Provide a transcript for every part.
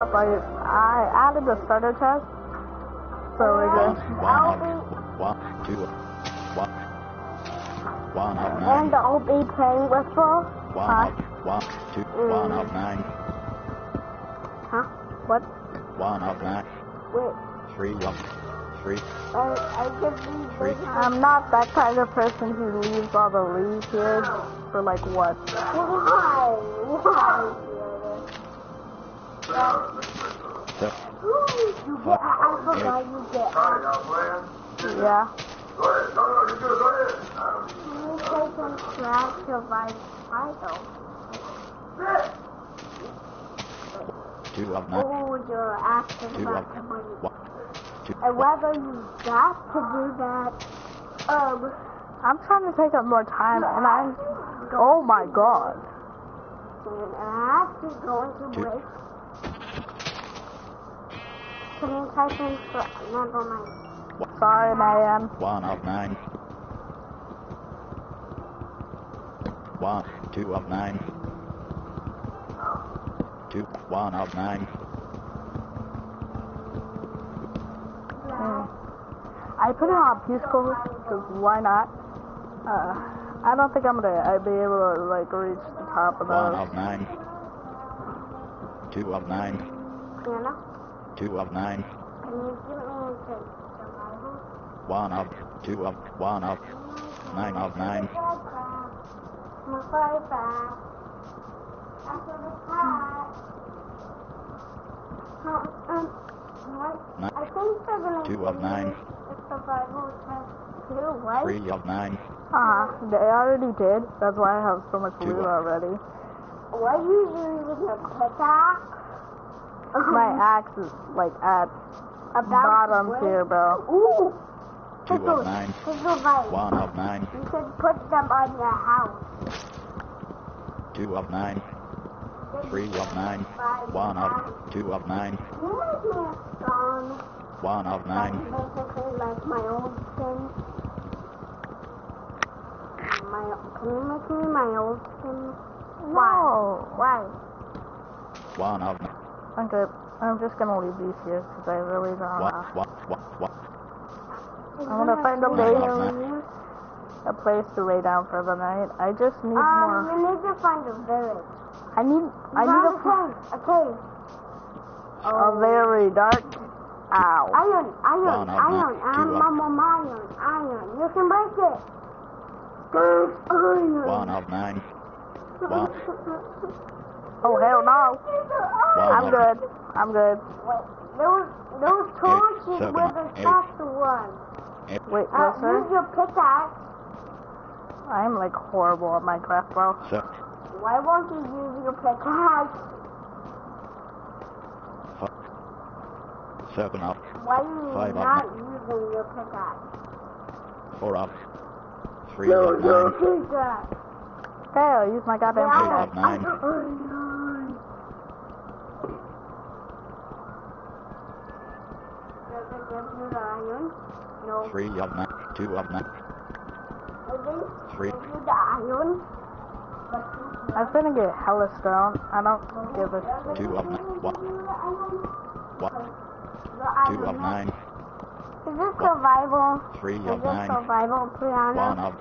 Like, I added the starter test, so we're One, good. one, one, two, one, one of nine, And I'll be playing with ball. one Huh? of, one, two, one of nine, Huh? What? one of nine, Wait, three of, three, I, I give these Three. big I'm not that kind of person who leaves all the leaves here for like what? Why? Why? Six, You get, I forgot you get. Yeah. You take some scratch survive idle. two of nine, Oh, you're asking two of, about the money. one, two, I'd rather you got to do that. Um, I'm trying to take up more time, and I'm. Oh my god. and I have to go into break. Can you type in for never mind? Sorry, man. one of nine, one, two of nine, two, one of nine, Mm. I put it on peaceful because why not? Uh, I don't think I'm gonna I'd be able to like reach the top of one those. of nine, two of nine, Anna, two of nine, can you give me into survival? one of, two of, one of, nine of nine, My fire back. After the cat. What? Nine. I think they're gonna two of nine, test three of nine, Uh. They already did. That's why I have so much Two loot of- already. What are you using your pickaxe? My axe is like at About bottom where? here, bro. Ooh, two of pickles. nine, Pickle bites. one of nine, You should put them on your house. two of nine, three of nine, one of, two of nine, You make me a strong. one of nine, Basically like my old skin. My, can you make me my old skin? No. Why? one of, I'm good. I'm just gonna leave these here because I really don't one, know. one, one, one, I'm gonna find a base. Um, A place to lay down for the night. I just need more. you need to find a village. I need. I need Found a, a cave. A cave. a very dark. Ow. Iron, iron, One of iron, nine, iron, two of- mama, iron, iron. You can break it. There's iron. one of nine, one, Oh hell no. one I'm of, good. I'm good. Wait, those, those torches were the faster one. eight, Wait, Uh, yes, sir. use your pickaxe. I'm like horrible at Minecraft, bro. six, Why won't you use your pickaxe? five, seven of, Why are you Five of not using your pickaxe? four of, three of nine, Pickaxe. Hey, I'll use my goddamn Yeah. eight of pickaxe. nine, Does it give you the iron? No. three of nine, two of nine, three, give you the iron. But I'm finna get hella stone. I don't give a shit. two of nine, one, one, the two of iron. nine, Is this survival? three Is of this nine, survival, Brianna? one of,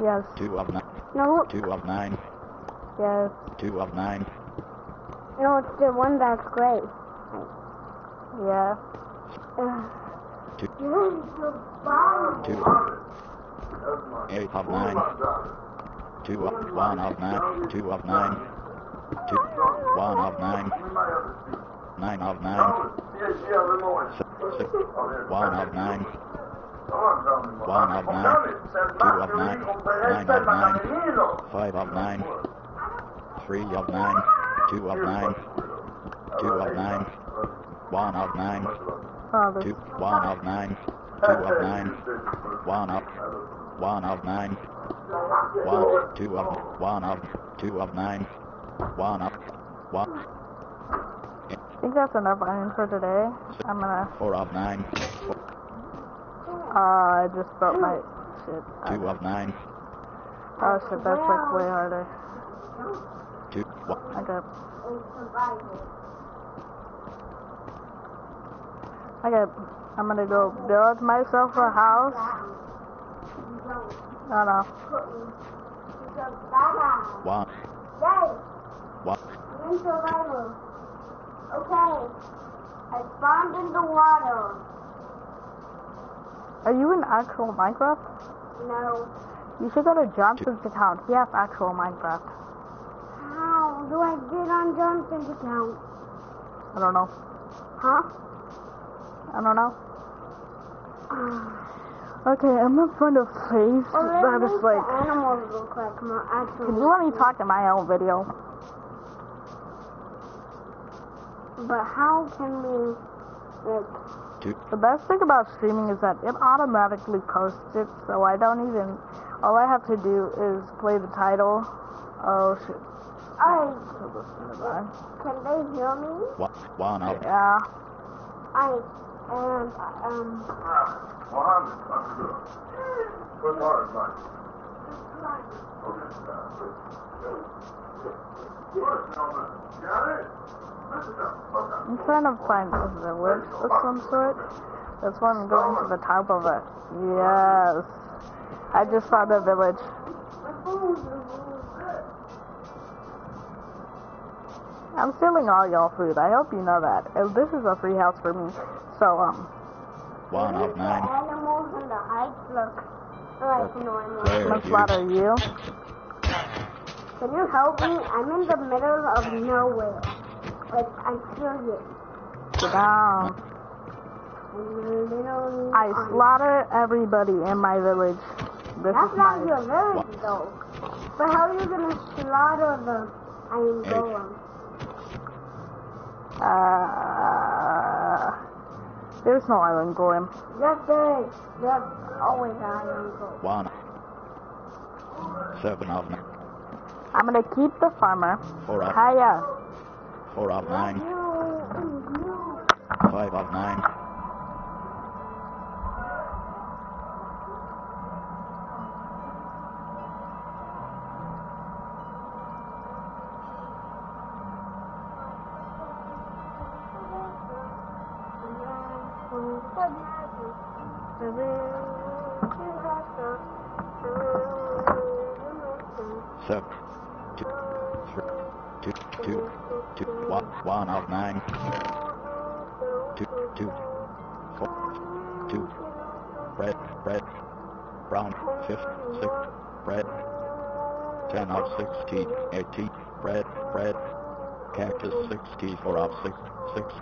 Yes, two of nine, No, two of nine, yes. two of nine, no, it's the one that's great. Yeah. Two, two, eight of nine, two of, one of nine, two of nine, two, one of nine, nine of nine, six, six, one of nine, one of nine, two of nine, nine of nine, five of nine, three of nine, two of nine, two of nine, one of nine, Two, one of nine, two of nine, one of, one of nine, one, two of, one of, two of nine, one of, one, I think that's enough iron for today. I'm gonna. four of nine, four, Uh, I just broke my shit. two of nine, Oh shit, that's like way harder. two, one, Okay. In survival. Okay, I'm gonna go build myself a house. I don't know. One. Yay! In survival. Okay. I spawned in the water. Are you in actual Minecraft? No. You should go to Johnson's account. He has actual Minecraft. How do I get on Johnson's account? I don't know. Huh? I don't know. Okay, I'm in front of place Well, that what is makes like. the animals look like more actually. Can you let me talk in my own video? But how can we, like, The best thing about streaming is that it automatically posts it, so I don't even. All I have to do is play the title. Oh shit. I, So listen to that. can they hear me? One. One of. Yeah. I, and, um, Mohammed, that's good. Where's Lars, Mike? Okay. Good, gentlemen. Got it? Listen up. Okay. I'm trying to find a village of some sort. That's why I'm going to the top of it. Yes. I just found a village. I'm stealing all y'all food. I hope you know that. This is a free house for me. So, um, One of the nine. animals and the heights look like normal. Player I'm gonna slaughter you. Can you help me? I'm in the middle of nowhere. Like, I'm serious. Get down. I'm literally I on- slaughter everybody in my village. This That's is not my. your village, though. But how are you gonna slaughter the iron Hey. golem? Uh, there's no island golem. Yes, there is. There's always an iron golem. One. Seven of nine. I'm gonna keep the farmer. Four of. Hiya. Four of nine. Five of nine. op 6 key, 8 key, red, red, cactus 6 key, 4 op 6, 6,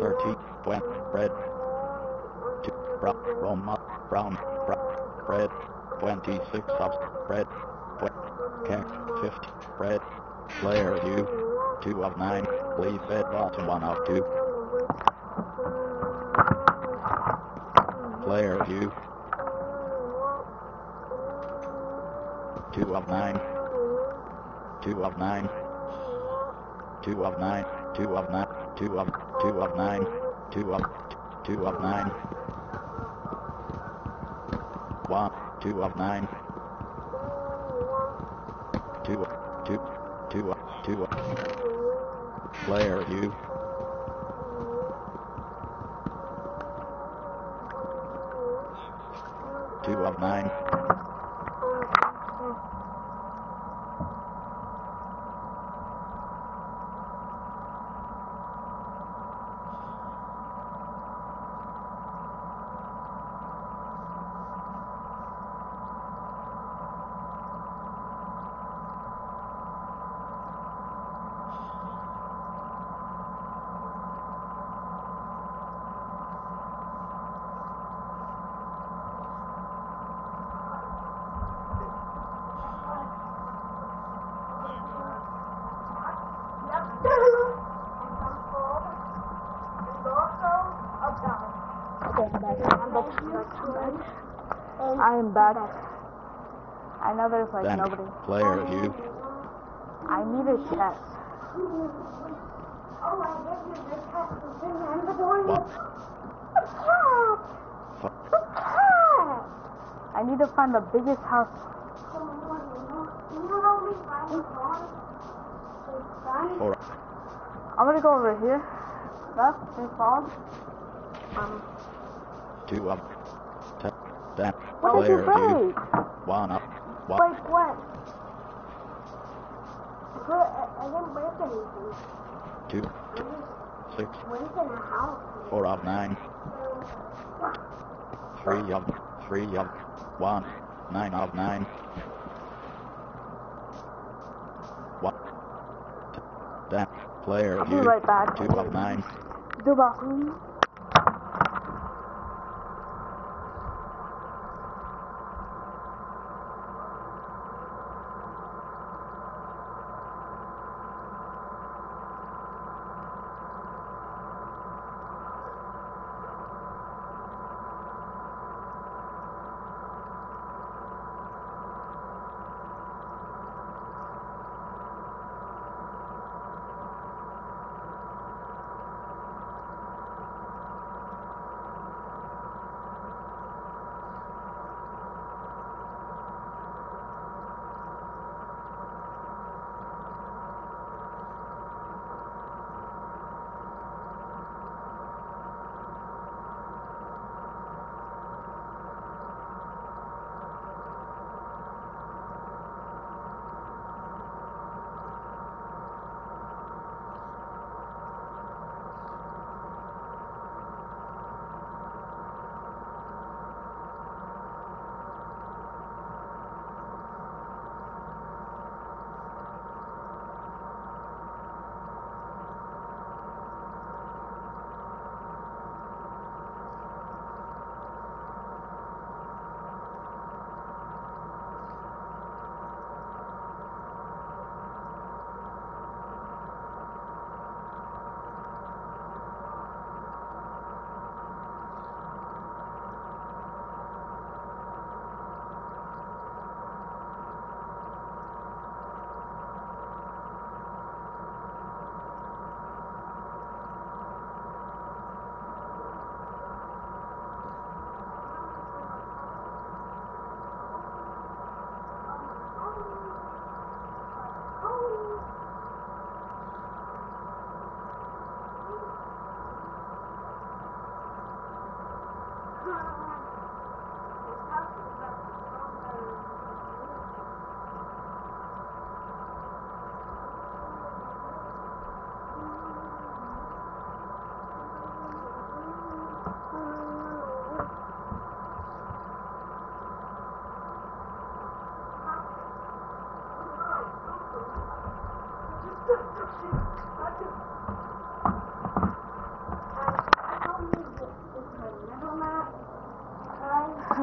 30, black, red, 2, brown, Roma, brown, brown, red, 26 op, red, black, cact, 50, red, flare U, 2 of 9, leave at bottom 1 of 2, player U, of 9, 2 of 9, 2 of 9, 2 of 9, 2 of, 2 of 9, 2 of, 2 of 9, 1, 2 of 9, two, two, two, two. Player, you. Two of nine. I am back. I know there's like Then, nobody. player, you. I need a chest. One, I need to find the biggest house. four, I'm gonna go over here. That's his fault. Um, two of ten, what did you player you, break? one up, Break what? I, I didn't break anything. two, I six, went in a house. four of nine, three of, three of, one, nine of nine, one, ten, player I'll be you, right back. two of nine, Do Oh.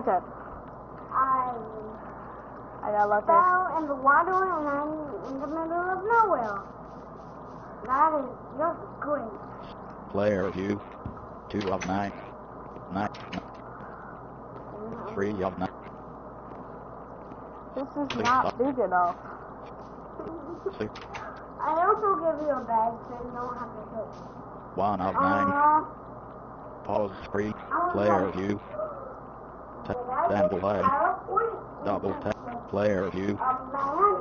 bathroom. Okay. I I got lucky. fell in the water and I'm in the middle of nowhere. That is just great. player you, two of nine, nine, three of nine, This is not big enough. six, I also give you a bag so you don't have to hit. one of nine, Uh, pause three, player of you, ten, ten delay, double ten, player you, A man?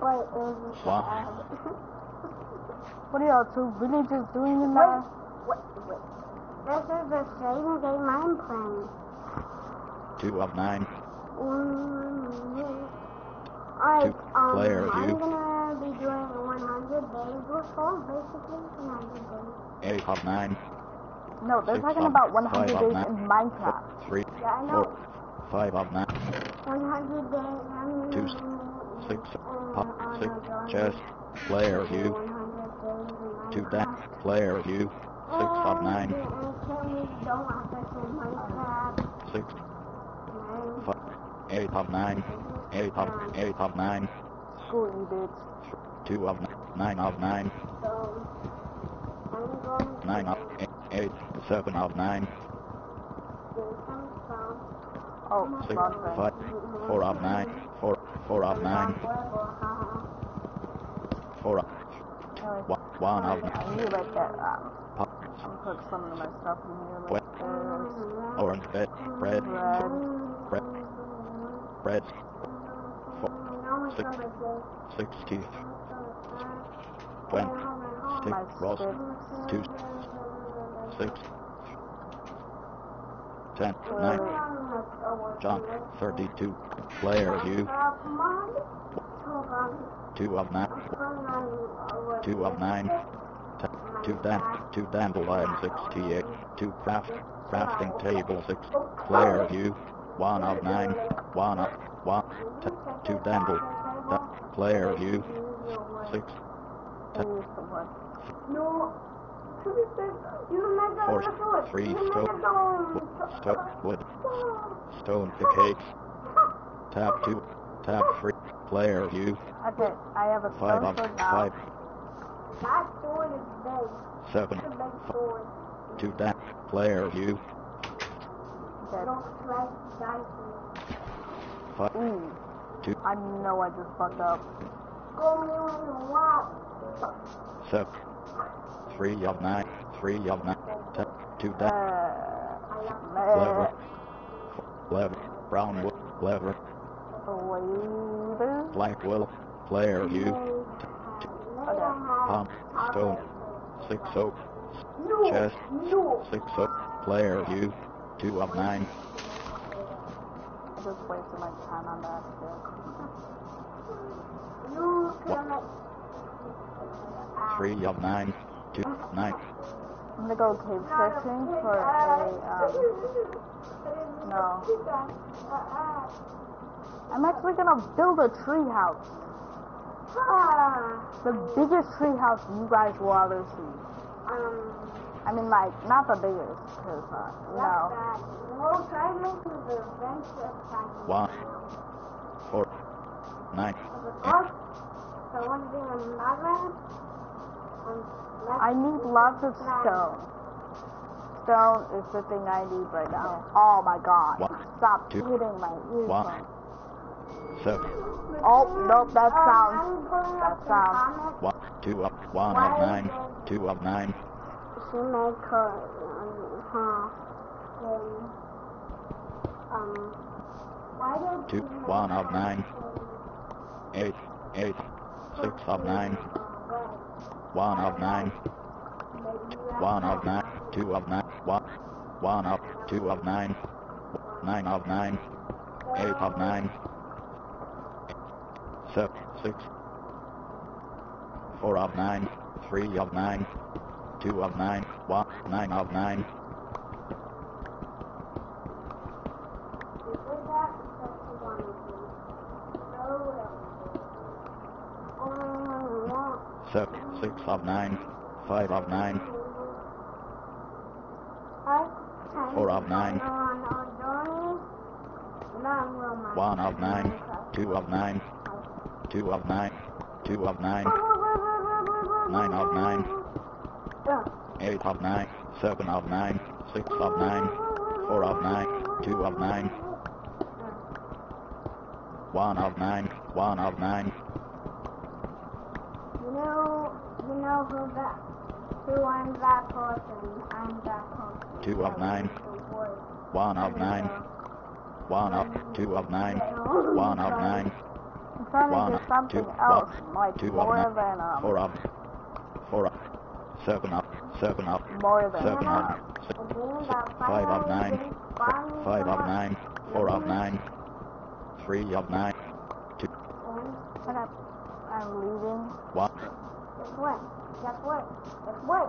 But it was Wow. What are y'all two really just doing in there? wait, wait. This is the same game I'm playing. two of nine, Alright, um, player, I'm you. gonna be doing 100 days with Paul, basically 100 days. eight of nine, No, they're Six talking of- about 100 days nine. in Minecraft. three, Yeah, I know. four, five of nine, 100 days. Two, six, uh, pop, six, chest, player you, 100 days in two down, player you, six of oh, nine, And can we don't have to say Minecraft? six, Nine. eight of nine, eight of, eight of nine, Screw you, bitch. two of nine, nine of nine, So, I'm going nine of eight, eight, seven of nine, do some stuff. Oh, six, five, four of nine, four, four of nine, four one, one of, I need like that. Um, pop, I'm put some of my stuff in here like this. orange, red, red, Red. red, red, four, six, not like this. six teeth, It's not like that. twenty, Oh, Ross. stick. Two, six, ten, nine, John, 32. Player, you, two of nine, two of nine, ten, two dan, two dandelion, 68, two craft, crafting table, six. Player, you, one of nine, one of, one, ten, two dandel, player, you, six, wood. No. You four, three, stone, stone, wood, stone, the cakes, tab two, tab three, player, you, Okay, I have a five stone of, sword now. five, That sword is big. seven, It's a big sword. two dan, player, you, slice five, Ooh. two, I know I just fucked up. Go me on the seven, three of nine, three of nine, ten, two Uh, dan, lever, uh, lever, brown wood, lever, black will, player, you, palm, stone, six oak, chest, six oak, player, you, two of nine, I just wasted my time on that shit. You can make. three of nine, two, nine, I'm gonna go cave fishing for a, um, no. I'm actually gonna build a tree house. Ah, The biggest tree house you guys will ever see. um, I mean, like, not the biggest, because, uh, you know. that's bad. We'll try making the venture time. one, four, nine, First, one thing I'm not gonna. Let's I need lots of stone. Stone is the thing I need right now. Oh my god. One, Stop two, hitting my one. earphone. Oh, nope, that sounds. That sounds- one, two of, one of nine, two of nine, She made her, um, huh, then, um, why did two, one of nine, eight, eight, six of nine, one of nine, one of nine, two of nine, one, one of, two of nine, nine of nine, eight of nine, seven, six, four of nine, three of nine, two of nine, one, nine of nine, She did that because she wanted to. So, um, um, six of nine, five of nine, Four of nine. One of nine, two of nine, two of nine, two of nine, nine of nine, eight of nine, seven of nine, six of nine, four of nine, two of nine, one of nine, one of nine, You know, you know who that, who I'm that person. I'm that person. two of nine, one of nine, one of, two of nine, one of nine, one, something two, else, like two of more nine, than, um, four of, four of, seven of, seven of, more than, seven of, six, five of nine, five of nine, four of nine, three of nine, two, in. okay, I'm leaving. one, Guess what? Guess what? Guess what?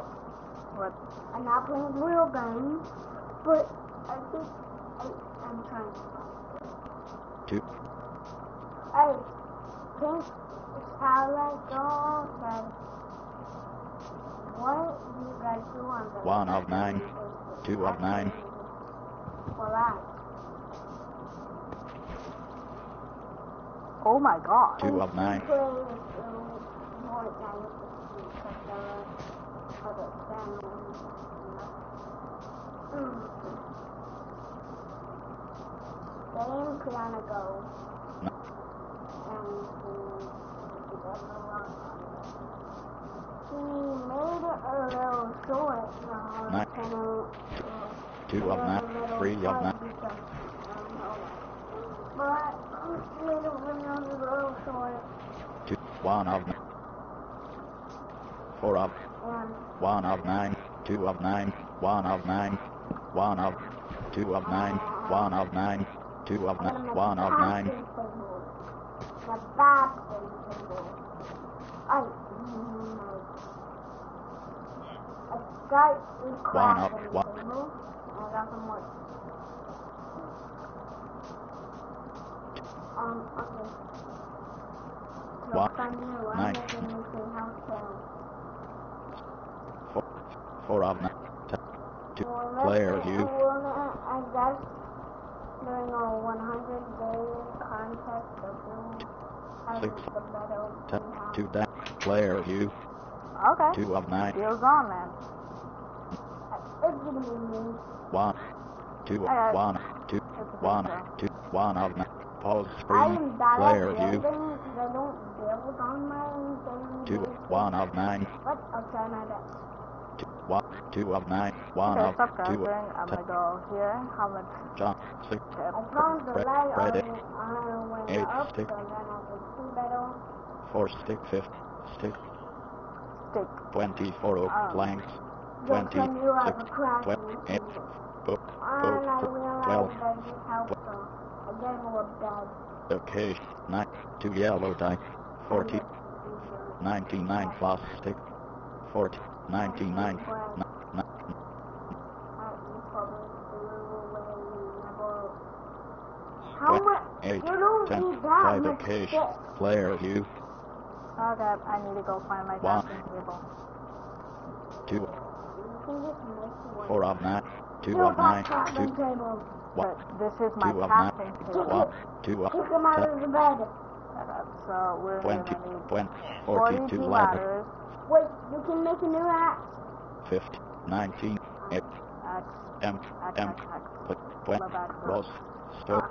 What? I'm not playing real games, but I think I, I'm trying to. two, Hey, pink Starlight Girl said, what do you guys do on the One of nine, two of nine. For that. Oh my god. two of nine, Play with, um, more than because the other channel. Mm. Then Piano Go. No. And he, he does a lot on it. Made a little short on Nine. Four of, One of nine. Two of nine. One of nine. One of. Two of nine. One of nine. Two of nine. One of nine. One up. One. Um, okay. One. Nine. Hold on. To player you. I guess during a 100 day contest, the room has Six. the medal. To that player you. Okay. Two of nine. Deal's on then. It's gonna be me. One, two, uh, one, two, one, two, one of nine. Pause screen. Player view. Two, one of nine. What? Okay, my bad one, two of nine, one okay, of stop two. of I'm gonna go here, comment. John, six, as long as eight, stick, so four, stick, fifth, stick, stick, twenty-four of um, blanks, twenty, six, twelve, eight, book, book, twelve, Okay, nine, two yellow die, forty, ninety-nine fast stick, forty. 1990. How much? Eight, ten, private cash, player you. Hold up, I need to go find my One, table. Two. Four of nine, two of nine, two. One, this is my two of nine, table. One, two of Kick him out of the bed. So we're 20, gonna need 20, 42 ladders. Wait, you can make a new axe. 15, 19, uh, M uh, uh, put, put, cross, stop,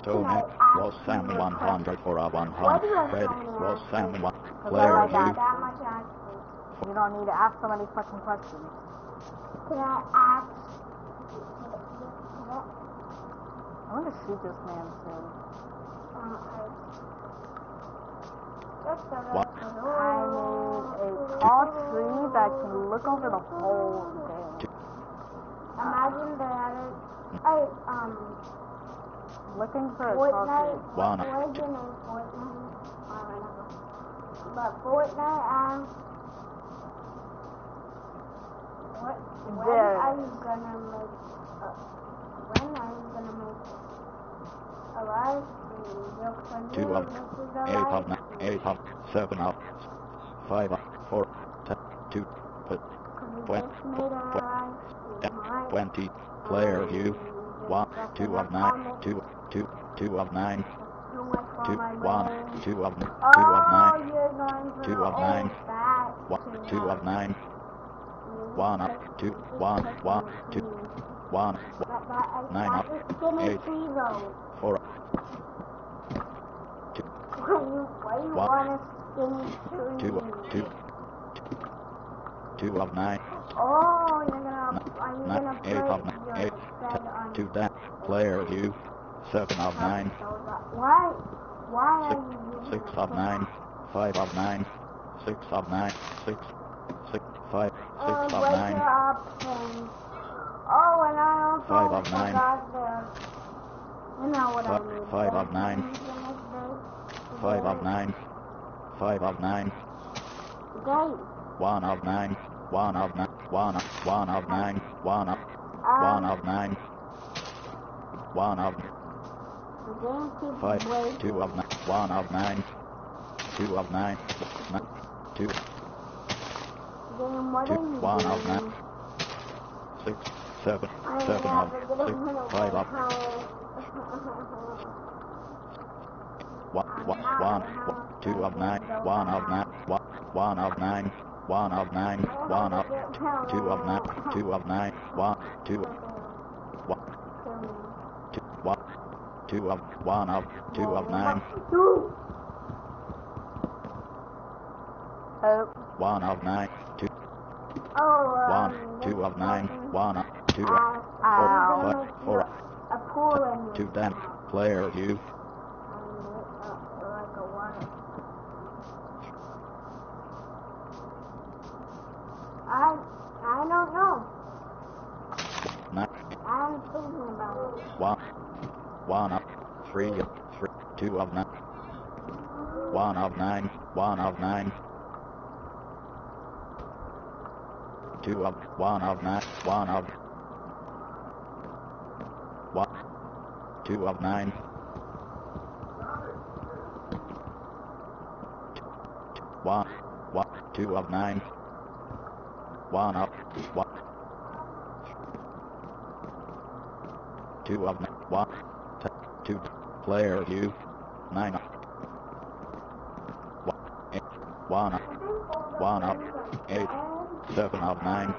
stone axe, cross, Sam 100 for a 100, red, cross, Sam 1, player you. You don't need to ask so many fucking questions. Can I ask? I want to shoot this man soon. Uh, what? I made a tall tree that can look over the whole thing. Imagine that. I um. Looking for a Fortnite, tall tree. Wow. No. Fortnite. But Fortnite, um. What? When are you gonna make? A, when are you gonna make a live stream? Your friend. Two of. Hey, partner eight, seven, five, four, two, point, point, twenty. Player view. One, two of nine, two, two, two of nine, two, one, two of, two of nine, two of nine, one, two of nine, one, two, one, one, two, one, nine, eight, four. Why do you want to Two of nine. Oh, you're gonna, are you nine, gonna eight of nine, eight, two down, player you, seven of nine. Why, why are you Six of nine, five of nine, six of nine, six, six, five, six Six of nine. Oh, and I also five of nine. you know what I mean. Five of nine. Five of nine. Five of nine. Go. One of nine. One of nine. One of one of nine. One of um, one of nine. One of. Five. Wait. Two of nine. One of nine. Two of nine. nine two. Then what two. One doing? of nine. Six. Seven. I seven of. Six. Five of one, one, one, two of nine, one of nine, one, one of nine, one of nine, one of two of nine, two of nine, one, two, one, two, one, two of one of two of nine. One of nine, two. One, two of nine, one, two, four, four, two, then, player, you. I I don't know. nine, I'm thinking about it. one, one of three, three, two of nine, one of nine, one of nine, two of one of nine, one of one, two of nine, one, one, two of nine, one of one, two of nine, one, two, player you, nine, one, eight, one, one of eight, seven of nine,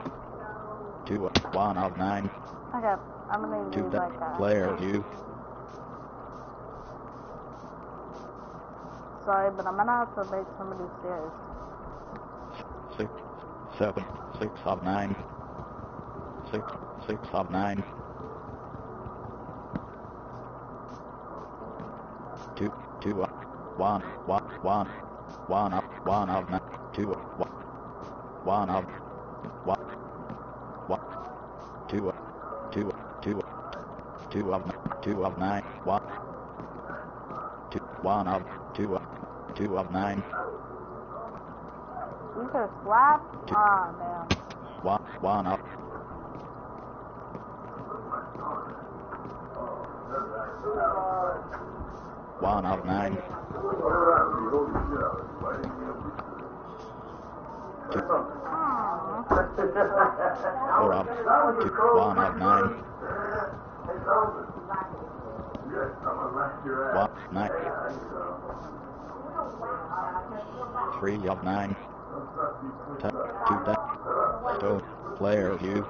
two, of- one of nine, Okay, I'm gonna two, d- like that. player you, Sorry, but I'm gonna have to make some of stairs. six, seven, six of nine, six, six of nine, two, two, of one, one, one, one of, one of nine, two, of one, one of, one, one, two, uh, of- two, of- two, of- two of, two of nine, one, two, one of, two, of, two of nine, These are slabs? Ah, man. One, one of, one of nine, Hmm. four of, two, one of nine, one, nine, three of nine, t- two, da- stone, player you,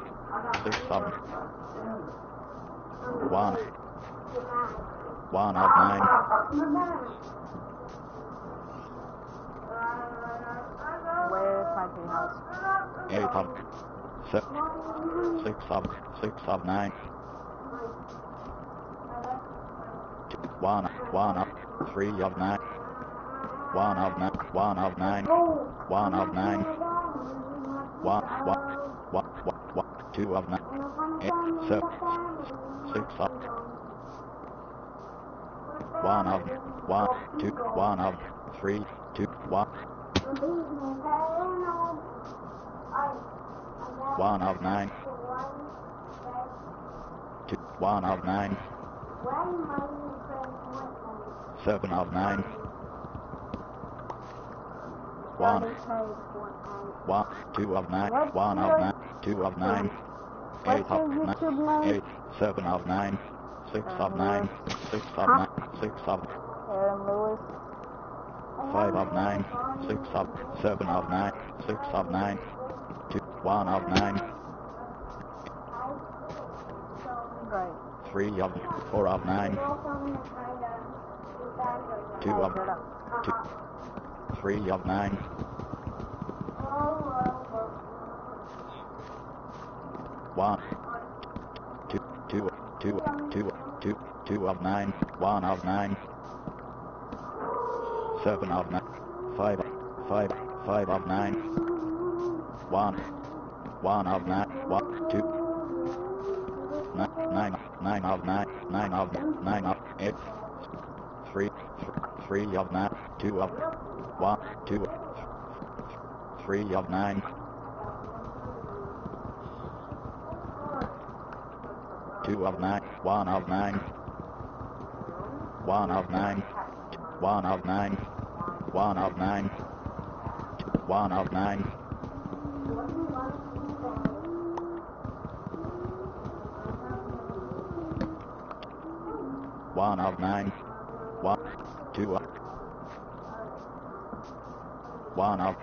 six of, one, one of nine, Where's my tree house? eight of, six, six of, six of nine, two, one, one of, three of nine, one of nine, one of nine, one of nine, one, one, one, one, one, two of nine, eight, seven, six of, one of, one, two, one of, three, two, one, one of nine, two, one of nine, seven of nine, one, one, two of nine, one of nine, two of nine, eight of nine, eight, seven of nine, six of nine, six of nine, six of Aron Louis. five of nine, six of seven of nine, six of nine, two, one of nine, three of four of nine, two of two, three of nine, one, two, two, two, two, two, two of nine, one of nine, seven of nine, five, five, five of nine, one, one of nine, one, two, nine, nine, nine of nine, nine of nine of eight, three, three of nine, two of one, two, three of nine, two of nine, one of nine, one of nine, one of nine, one of nine, one of nine, one of nine, one, two of, one of,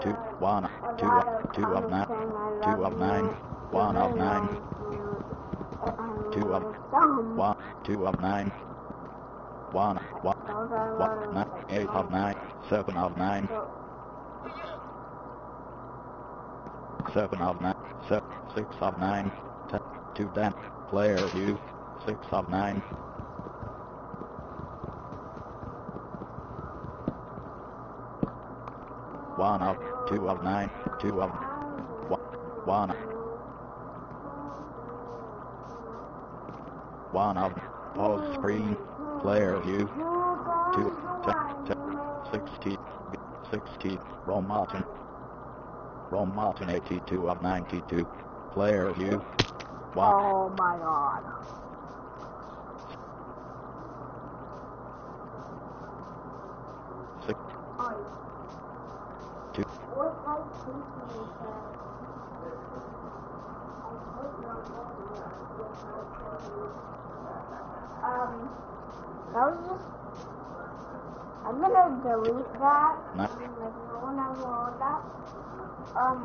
two, one, two, of- nine, two of nine, one of nine, two of, one, two of nine, one, one, one, nine, eight of nine, seven of nine, seven of nine, six of nine, ten, two ten, player you, six, sub nine. One up, two of nine, two of one, one up. One up, pause screen, player view, two, ten, ten, 60, 60, Ron Martin, Ron Martin 82 of 92, player view. One. Oh my god. Put no Um, that was just. I'm gonna delete that. nine, Like, when I roll that. Um,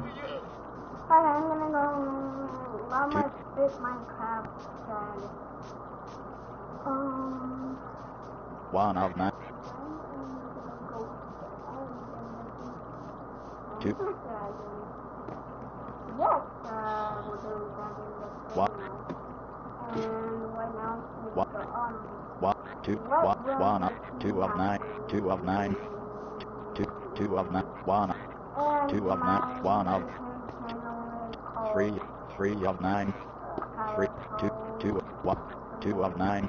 okay, I'm gonna go. I'm gonna Minecraft and. Um. one of nine, two, Yes, uh, we're doing something that's What? And right now, we What? go on. What? Two, what, one, two, one, two of nine, two of nine, two, two of nine, one, Two of nine, one of, YouTube channel is called, three, three of nine, uh, two, two, one, two of nine,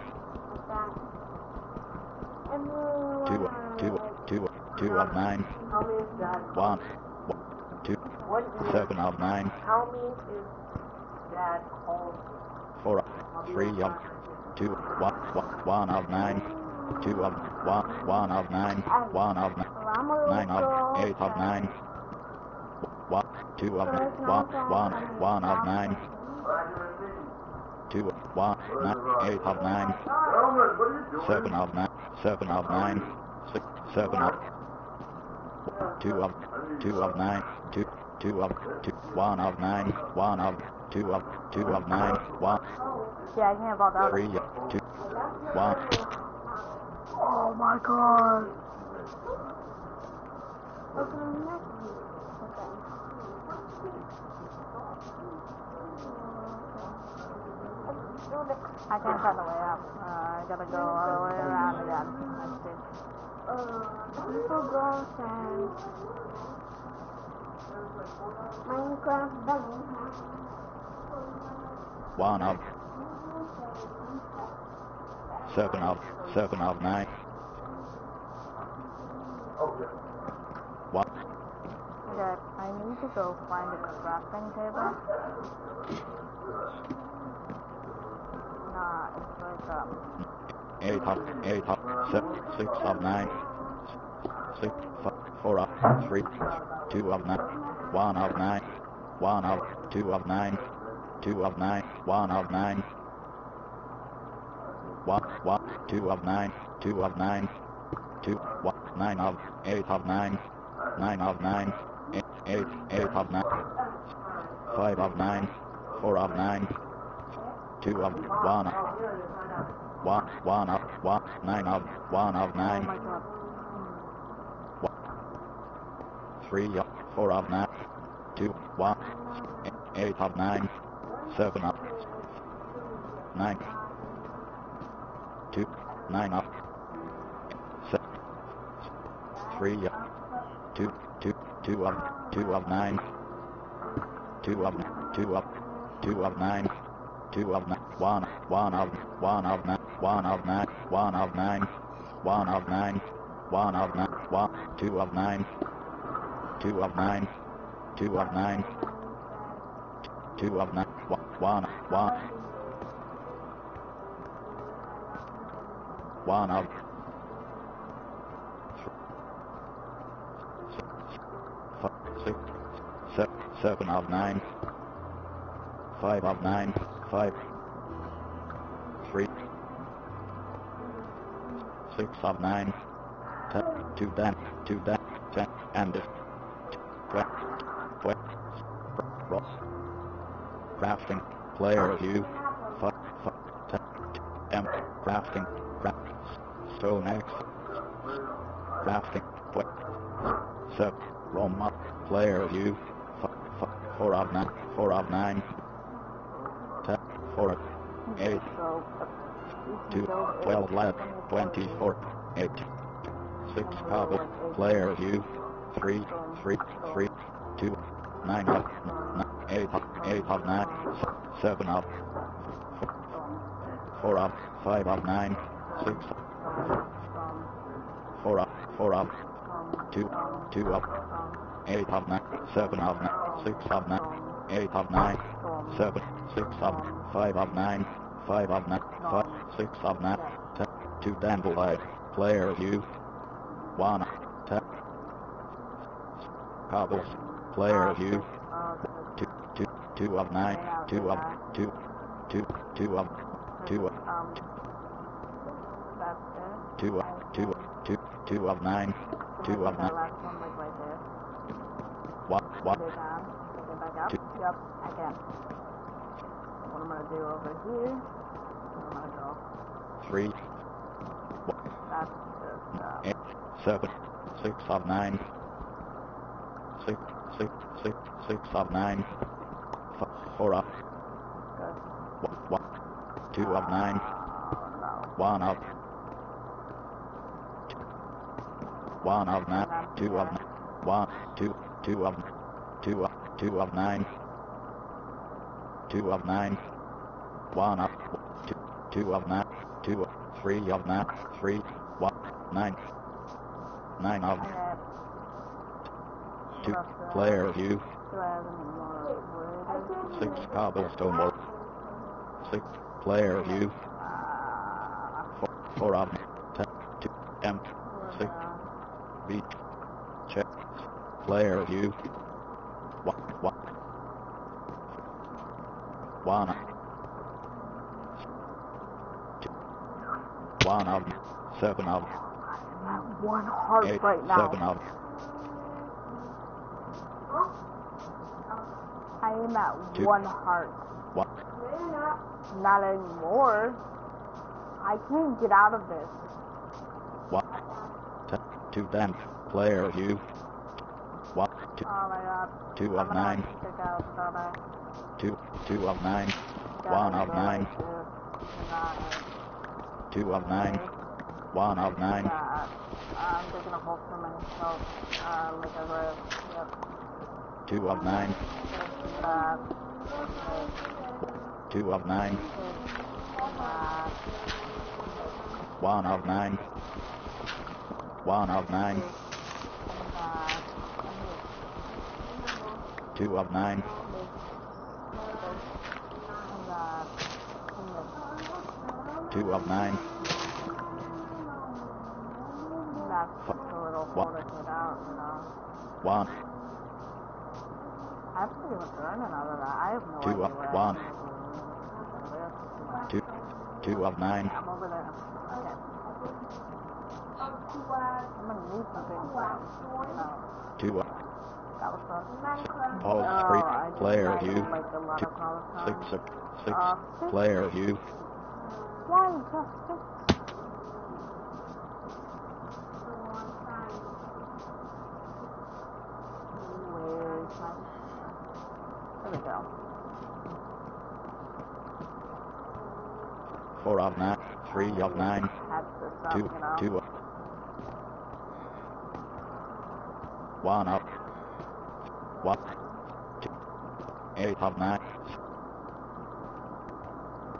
like that. And we two, two, two, two of nine, How many is that? one, one, two, seven of nine, how many is that called? four, three of, um, two, one, one, one of nine, two of, one, one of nine, one of nine, well, I'm nine of, eight of nine, one, two of, one, one, of one of nine, two, one, nine, eight of nine, Gentlemen, what are you doing? seven of nine, seven of nine, six, seven of, two of, two of nine, two, two of, two, one of nine, one of, two of, two of nine, one, Yeah, I can't fall down. three, two, one, Oh my god. I can't find the way up. Uh, I gotta go all the way around again. Let's see. uh, people goes and Minecraft Bunny. one of, seven of, seven of nine, one, I need to go find a crafting table. Nah, it's like, um, eight of, eight of, seven, six of nine, six, four of, three, two of nine, one of nine, one of, two of nine, two of nine, one of nine, one, one, two of nine, two of nine, two, one, nine of, eight of nine, nine of nine, eight, eight, eight of nine, five of nine, four of nine, two of one, one, one of, one, nine of, one of nine, my god. Three four of nine, two, one, e- of nine, seven of, nine, two, nine of, se- three two, two, two of, two of nine, two of, two of, two of nine, two of nine, one, one of, one of nine, one of nine, one of nine, one of nine, one of nine, one, two of nine, two of nine, two of nine, two of nine, one, one, one, of, six, se- seven of nine, five of nine, five, three, six of nine, ten, two ten, two ten, ten, and twen, twen, ro- crafting, player view, f, f, ten, m, crafting, craft, stone X, crafting, twen, seven, Roma, player view, f, f, four of nine, four of nine, ten, four, eight, So, two, twelve, eleven, twenty-four, eight, six, cobble, player view, three, three, three, two, nine n- eight eight of nine, seven of, four of, five of nine, six, four of, four of, two, two of, eight of nine, seven of nine, six of nine, eight of nine, seven, six of, five of nine, five of nine, five, six of nine, ten, two dandelion, player you, one, cobbles, player of you, two, two, two of nine, two of, two, two, two of, two of, two, of- two, two, two of nine, two of nine, back up. Two. Yep, again. What I'm gonna do over here, I'm gonna go, three, that's just, uh, eight, seven, six of nine, six, six, six, of nine, four good. one, one, two of nine, one two, one of nine, two of, nine, one, two, two of, two of, two of nine, two of nine, one of, two, two of nine, two, three of nine, three, one, nine, nine of. Two, What else player have? you, Do I have any more wood? six cobblestone wall, six player you, Ah, four, four of, ten, two, M, Six. beat, check, player you, one, one, one, two, one of, seven of, I'm one heart eight, right now. seven of, I am at Two. one heart. one, Not anymore. I can't get out of this. one, ten, two, ten, player you, two, Oh my god. two of nine, out, two, two of nine, one of nine, two of nine, one of nine, Yeah, I'm digging a hole for myself, uh, like a grave. Yep. two of nine. Okay. Two of nine, one of nine, one of nine, two of nine, And that. And two of nine, that's just a little hole to get out, you know. one, I'm pretty much running out of that. I have no Two up, one. Two, two of nine, I'm over there. Okay. I'm gonna need something. No, two of, was all Oh, three, player died you, like a lot of cobblestone. six, of- six, Uh, player you, Why just six? Where is my... There we go. Four of nine, three of nine, That's the stuff, two, two, of- one of, one, two, eight of nine,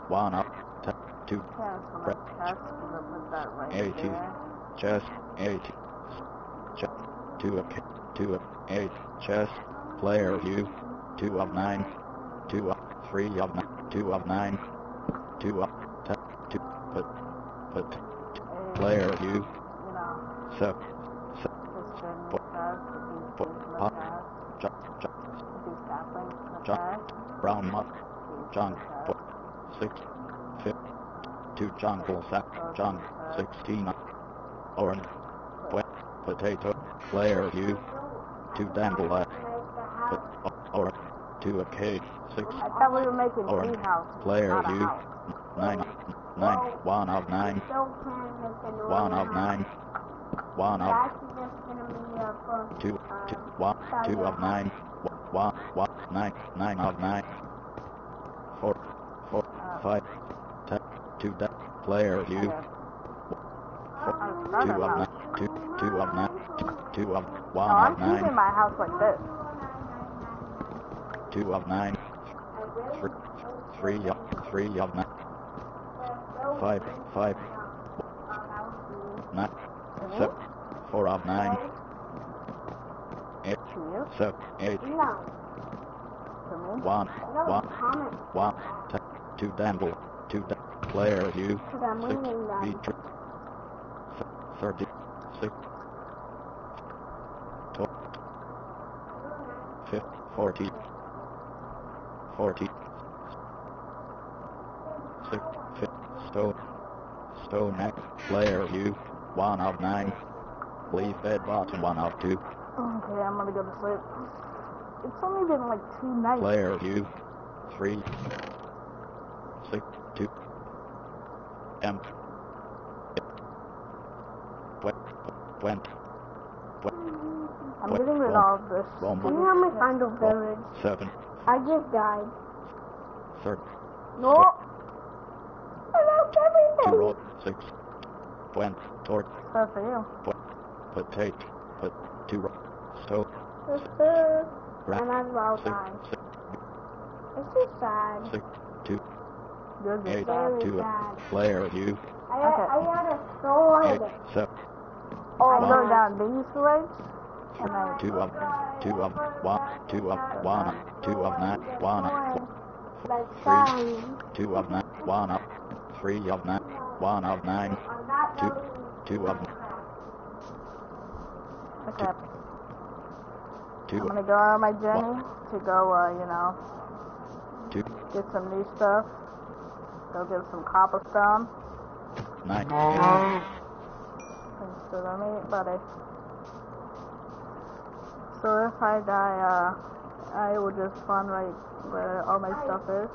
one of, ten, two, so my chest, because I put that right Eighty. there. chest, eight, chest, two of, two of, eight, chest, player you, two of nine, two of, three of nine, two of nine, two of, put, put, player you, You know, seven, just been Four. chest, with Four. these things in the Pop. chest, jump, jump, with these saplings in the Jump. chest, brown junk, put, six, fifth, two jungle sack, junk, sixteen, orange, potato, player you, two dandelion, or, two of cage, six, I thought we were making Or player you, nine, nine, one of nine, one of nine, one of, That's just gonna be a fun. two, two, one, two of nine, one, one, nine, nine of nine, four, four, five, ten, two, da- player you, four, two of nine, two, two of nine, two, of one oh, I'm keeping my house like this. two of nine, three, three of, three of nine, five, five, nine, seven, four of nine, eight, seven, eight, one, one, one, two dangle, two da- player you, six, winning that. beat, thirty, six, twelve, fifty, forty, forty, six, stone, stone neck, player you, one of nine, leave bed bottom, one of two, Okay, I'm gonna go to sleep. It's only been like two nights. player you, three, six, two, M, went, went, I'm getting rid of all of this. Can you help me find a village? seven, I just died. third, No. I lost two everything. roll, six, went, toward, Stuff for you. potato, put, two roll, stone, Sister. rat, And I've all six, died. six, It's just sad. six, two, You're eight. Very two, sad. player you, I Okay. I got a sword. eight, seven, oh, I'm going down these legs. Two of, two of, one, two of, one, two of nine, one of, Like Three. sign. two of nine, one of, three of nine, one of nine, I'm not two, going. Of, okay. I'm gonna go on my journey to go, uh, you know, get some new stuff. Go get some cobblestone. nine, Thanks to the meat, buddy. So if I die, uh, I will just find right where all my stuff is.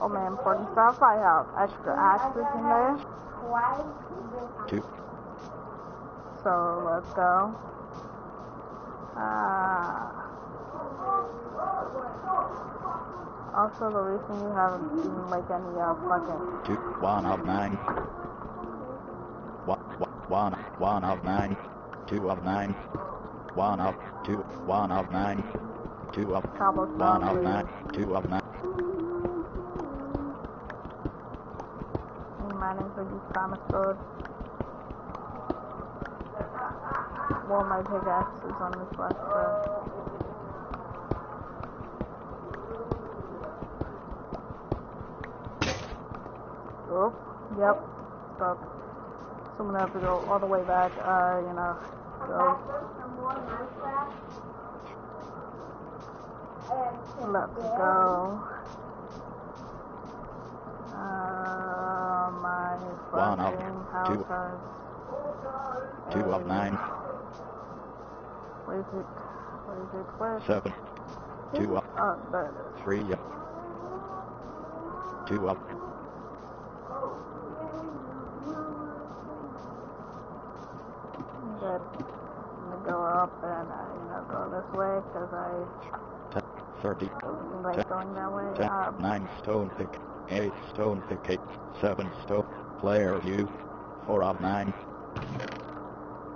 All my important stuff. I have extra axes in there. Two, So let's go. Uh, also, the reason you haven't seen like any uh, fucking two, one of nine, one, one, one of nine, two of nine, one of, two, one of nine, two of, cobblestone. one of nine, two of nine, mining for these promised road. Well, my pickaxe is on this left side. Oh, yep. Stop. So I'm gonna have to go all the way back, uh, you know, go. Let's go. Uh, my One of fucking two. has two of nine, Where is it? Where is it? Where is seven, it? two of, Oh, there it is. three of, two of, Good. I'm gonna go up and, uh, you know, go this way because I ten, thirty, like Ten. going that way. ten, Um, nine stone pick, eight stone pick, eight, seven stone, player you, four of nine,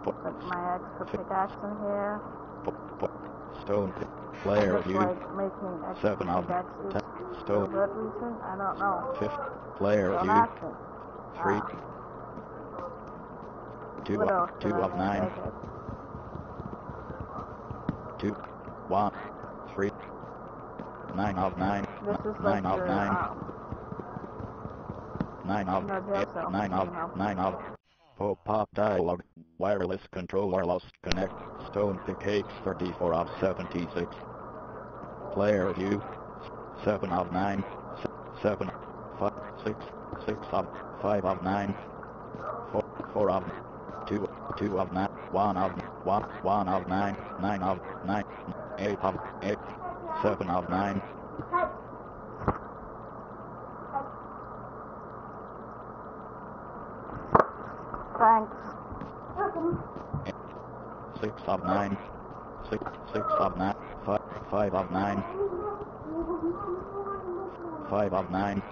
put my extra pickaxe in here. Stone pick, player you, like seven of for stone, good reason? I don't know. fifth, player ask me. three, Ah, two of, two of nine, two, one, three, nine of nine, This is like nine of nine, um, nine of, eight, cell, nine of, nine of, pop dialogue, Wireless controller lost connect. Stone pick 34 of 76. Player view. 7 of 9. 7. 5. 6. 6 of 5 of 9. 4. 4 of 2. 2 of 9. 1 of 1. 1 of 9. 9 of 9. 8 of 8. 7 of 9. Of nine, six, six of nine, five, five of nine, five of nine,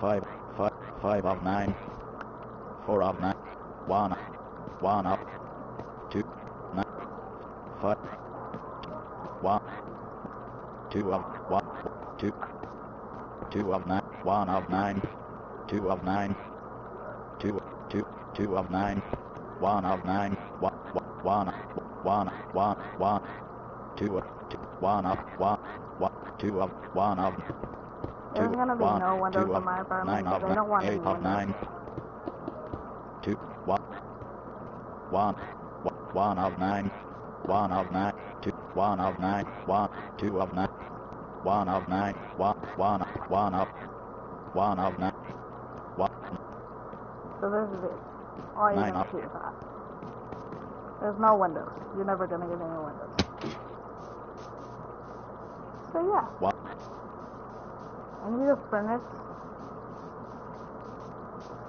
five, five, five of nine, four of nine, one, one up, two, nine, five, one, two of one, two, two of 1, 2, 2 of nine, one of nine, two of nine, two, two, two of nine, one of nine, one, one, one, one, two, two, one of one, one, two of one of There's two, gonna be one, no windows two in of my apartment, nine of so don't want eight windows. nine, two, one, one, one, of nine, one of nine, two, one of nine, one, two of nine, one of nine, one, one, one of, one of nine, one, So this is it. All you're Nine up. See is that. There's no windows. You're never gonna get any windows. So yeah, one, I need a furnace.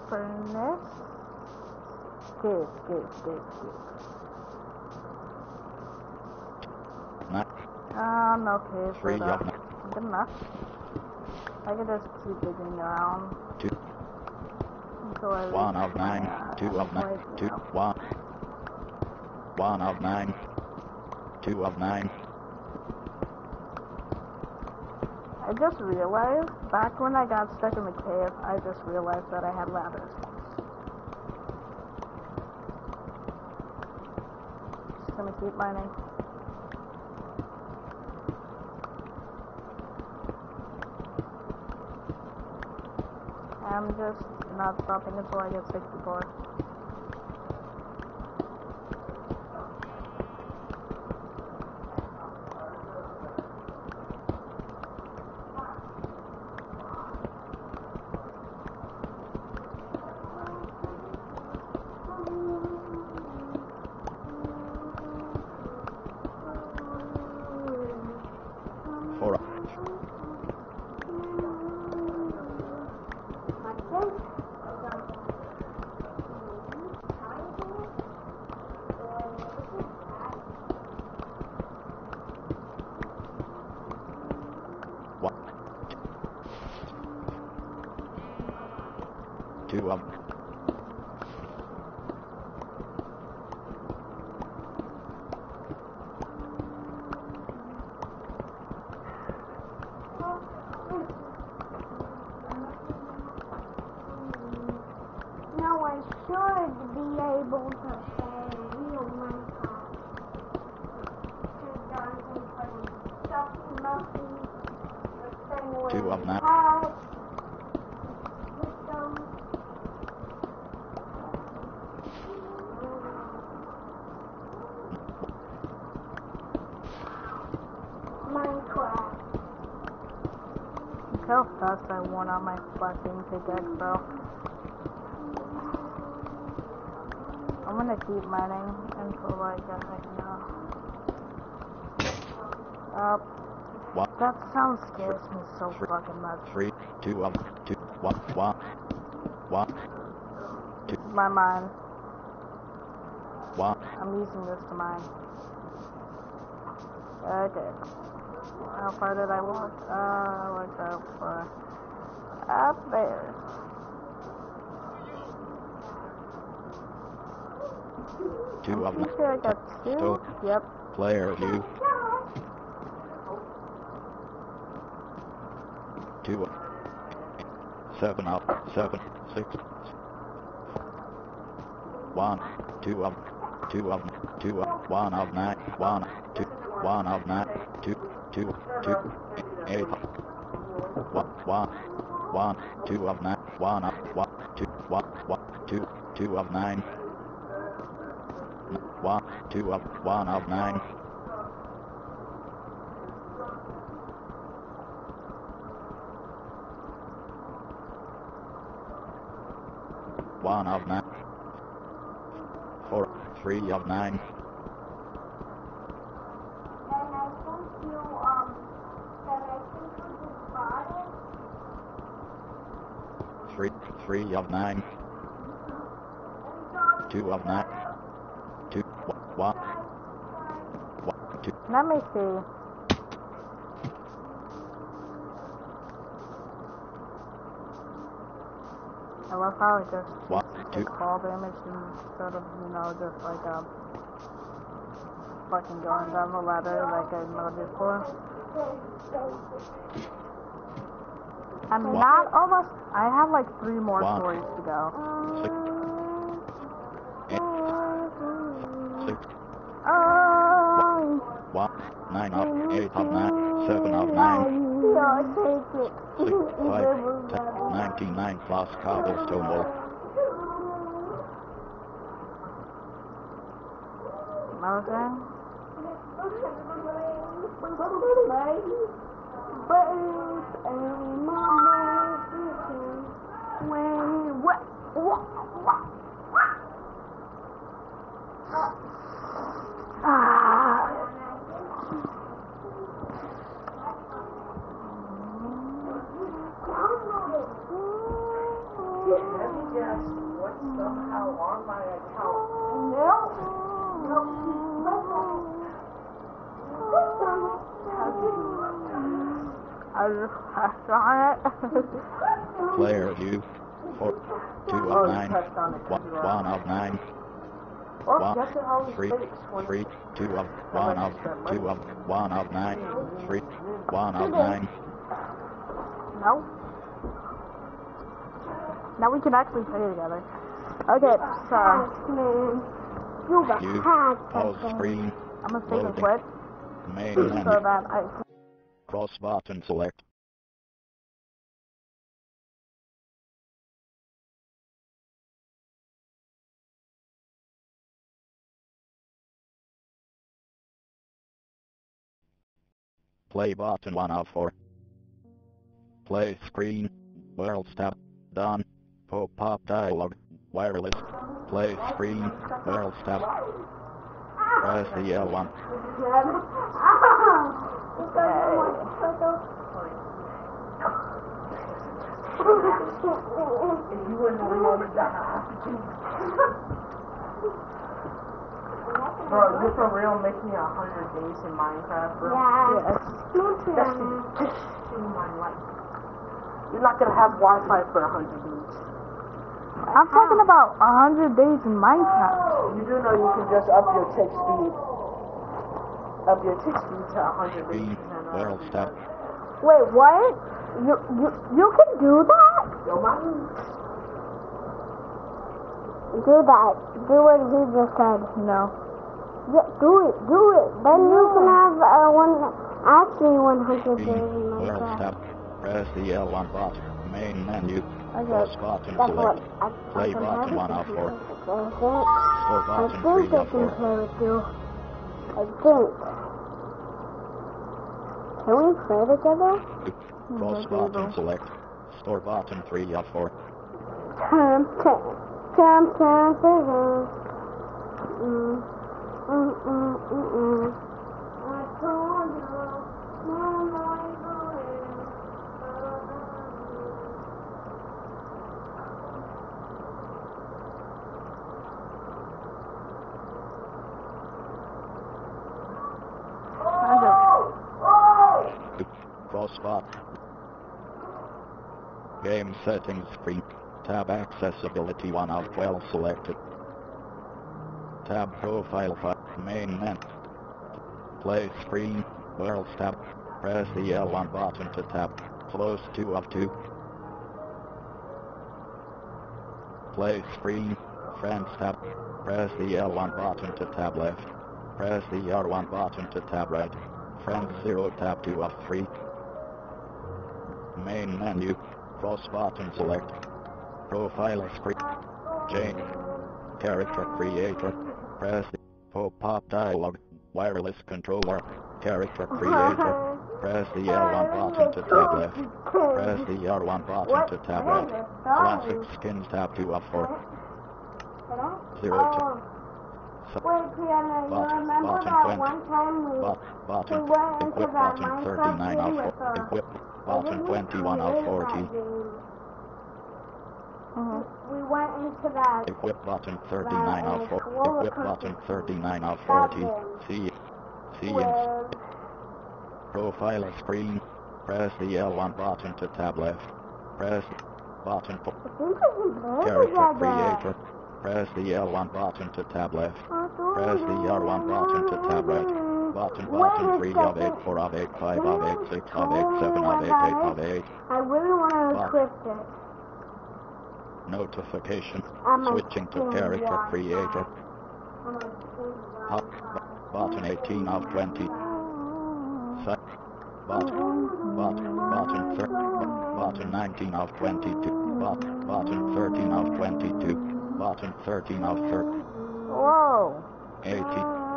Furnace. Escape, escape, escape, escape. nine, Um, okay, three so that's good enough. I could just keep digging around two, one of nine, two of nine, two, one, one of nine, two of nine, I just realized, back when I got stuck in the cave, I just realized that I had ladders. Just gonna keep mining. I'm just not stopping until I get 64. four, one, two of, Now I should be able to play real Minecraft. Because Darn can play stuff mostly the thing where Two of you nine. cut, hit them. Minecraft. Look how fast on my fucking pickaxe, bro. I'm gonna keep mining until I get it, know. Uh, one, that sound scares me so Three. fucking much. three, two of, two, one, one, one, My mind. one, I'm using this to mine. Okay. How far did I walk? Uh, I walked out for up there. two of nine, sure I got two? Still. Yep. player view, two, seven of, seven, six, one, two of, two of, them. two of, one of nine, one, two, one of nine, two, two, two, eight, one, one, one, two of nine, one of, one, two, one, one, two, two of nine, one, two of, one of nine, one of nine, four, three of nine, And I think you, um, that I think we just bought it. Three, of nine, two of nine, two, one, one, two, Let me see. I love how it just one, like fall damage instead of, you know, just like, um, fucking going down the ladder like I know before. I'm What? not almost, I have like three more What? stories to go. Six, six, Oh, one, nine of eight of nine, seven of nine, Yeah, take it. six, five, ten, ninety-nine plus cobblestone wall. Mountain? Let me guess, what's somehow on my account? I just passed on it. Player you, four, two Oh, of you nine, pressed on it. One, one of nine, Oh, one, guess it always three, three, two of, one of, two of, one of nine, three, one of nine, no. Now we can actually play together. Okay, so. You pause screen, I'm gonna save and quit main so that I cross button select. Play button 1 of 4. Play screen, world tab, done, pop-up dialog, wireless, play screen, world tab, press the L1, If you wouldn't reload it, Bro, is this for real making a hundred days in Minecraft, bro? Yeah. That's just in my life. You're not gonna have Wi-Fi for a hundred days. I'm talking about a hundred days in Minecraft. You do know you can just up your tick speed. Up your tick speed to a hundred days. screen, and, world tab, Wait, what? You you you can do that? Yo. Do that. Do what he just said. No. Yeah, do it. Do it. Then you can have uh, one, actually 100 days screen, in world Minecraft. tab, press the L1 button, main menu, Okay. cross button That's what select, I, Play I can button have one it. of four. I think, I button think 3 I can play with you. I think. Can we play together? Cross button select. Store button 3 of 4. Time, time, time, time, time. Mm, button. Game settings screen. Tab accessibility 1 of 12 selected. Tab profile file. Main menu. Play screen. World tab. Press the L1 button to tab. Close 2 of 2. Play screen. Friends tab. Press the L1 button to tab left. Press the R1 button to tab right. Friends 0 tab 2 of 3. Main menu. Cross button select. Profile screen. Jane. Character creator. Press the pop-up dialog. Wireless controller. Character creator. Press the L1 button to tab left. Press the R1 button to tab right. Classic skins tab 2 of 4. 0 Oh. to Wait, Piano, you remember that 20. one time we... But, button, We went into that Minecraft 39 game with, 4, uh, equip button didn't 21 of 40, that game. Mhm. We went into that... equip button 39 of 4, Roller equip button coaster. 39 of 40, game. see, see in profile screen, press the L1 button to tab left, press button for I think I can play character creator. Press the L1 button to tab left. Press the R1 button to tab right. Button button a 3 of 8, second. 4 of 8, 5 of 8, 6 of 8, 7 of 8, 8 of 8. I really want to equip it. Notification. Switching to character creator. I'm a king Up, button 18 of 20. Set. Button, button, button, thir- button 19 of 22. Button, button 13 of 22. Button 13 of 30. Whoa. 80,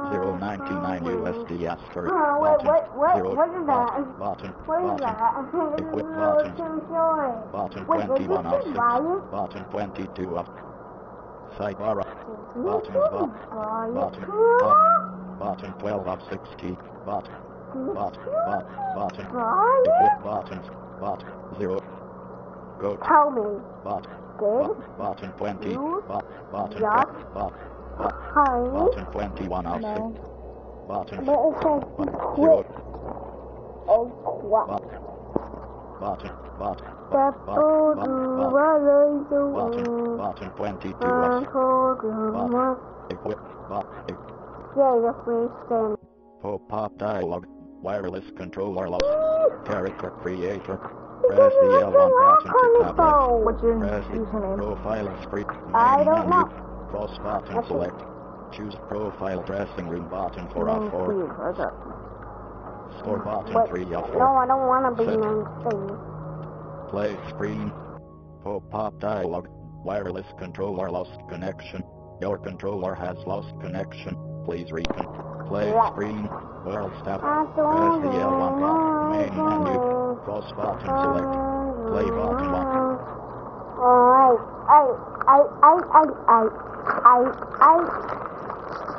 099 USD asterisk. Oh, Button, wait, wait, zero, what is that? Button, What is button, that? Equip a button. little too short. button Wait, is 21 this of a 6. buyer? Button 22 of sidebar. up, This Buttons, is a button, buyer. button, Button 12 of 60. Button, button, button, button. Buyer? Equip buttons. Button 0. Go Tell me, button. did bu- Button 20. you bu- Button. Just bu- bu- honey? Button 21 of No. 6. Button. But it says quit. 0. Oh, what? Button. Button. Button. Step bu- to bu- do bu- what I Button. do. Button 22 I'm of told you Button. Equip. bu- e- Yeah, you're free stand. Pop-up dialog. Wireless controller lost. Character creator. Press the L1 button to tab left. What's your Press the profile screen. I don't know. Cross button That's select. it. Choose profile dressing room button for mm, Name of 4. Steve. I button Wait, 3 of 4. No, I don't want to be Set. Steve. Play screen. Pop-up dialog. Wireless controller lost connection. Your controller has lost connection. Please recon. Play Yeah. screen. World Press the L1 button. Main menu. Cross button select. Play button one. Alright, I, I, I, I, I, I, I.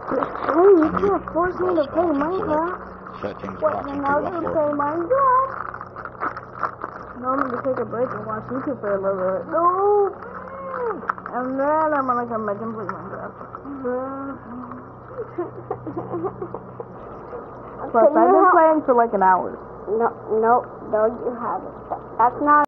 Hey, you can't force me to Cross play button Minecraft. What, button you're 2 not gonna 4. play Minecraft? No, I'm gonna take a break and watch YouTube for a little bit. No. And then I'm gonna come back and play Minecraft. Plus, Okay, I've been playing for like an hour. No, no, no, you haven't. That's not